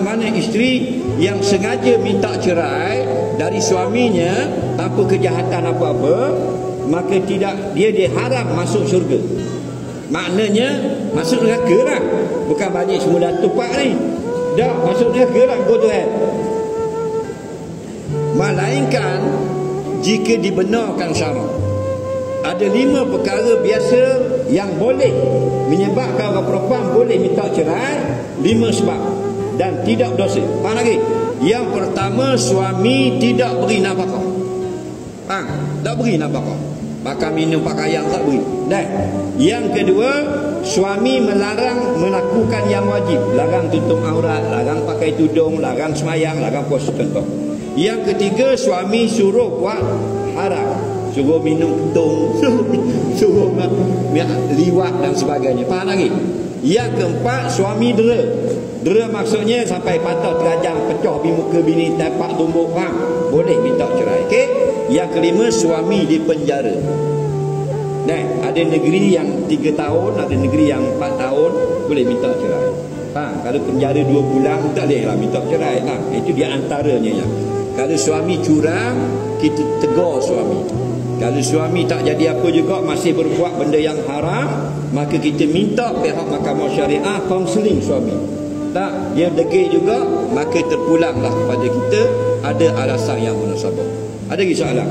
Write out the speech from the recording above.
Mana isteri yang sengaja minta cerai dari suaminya tanpa kejahatan apa-apa, maka tidak dia diharam masuk syurga. Maknanya masuk neraka lah. Bukan balik semula tupak ni. Dah masuk neraka lah go to hell. Melainkan jika dibenarkan syarat. Ada lima perkara biasa yang boleh menyebabkan orang perempuan boleh minta cerai. Lima sebab dan tidak berdosa. Faham lagi? Yang pertama suami tidak beri nafkah. Faham? Tak beri nafkah. Makan minum pakaian tak beri. Dan yang kedua suami melarang melakukan yang wajib. Larang tutup aurat, larang pakai tudung, larang semayang, larang puasa contoh. Yang ketiga suami suruh buat haram. Suruh minum suruh, suruh liwat dan sebagainya. Faham lagi? Yang keempat suami dera Dera maksudnya sampai patah terajang pecah di muka bini tapak tumbuk faham boleh minta cerai okey yang kelima suami di penjara Nah, ada negeri yang 3 tahun, ada negeri yang 4 tahun boleh minta cerai. Faham? Kalau penjara 2 bulan tak boleh lah minta cerai. Nah, itu di antaranya ya. Kalau suami curang, kita tegur suami. Kalau suami tak jadi apa juga masih berbuat benda yang haram, maka kita minta pihak mahkamah syariah kaunseling suami tak dia degil juga maka terpulanglah kepada kita. Ada alasan yang munasabah ada lagi soalan